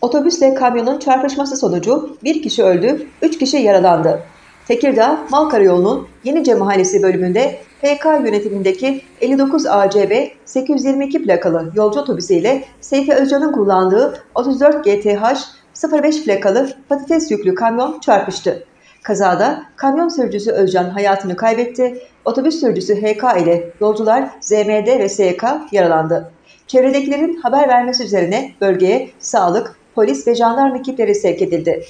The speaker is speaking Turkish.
Otobüsle kamyonun çarpışması sonucu bir kişi öldü, üç kişi yaralandı. Tekirdağ Malkarayolu'nun Yenice Mahallesi bölümünde PK yönetimindeki 59 ACB 822 plakalı yolcu otobüsüyle Seyfi Özcan'ın kullandığı 34 GTH 05 plakalı patates yüklü kamyon çarpıştı. Kazada kamyon sürücüsü Özcan hayatını kaybetti, otobüs sürücüsü HK ile yolcular ZMD ve SK yaralandı. Çevredekilerin haber vermesi üzerine bölgeye sağlık, polis ve jandarma ekipleri sevk edildi.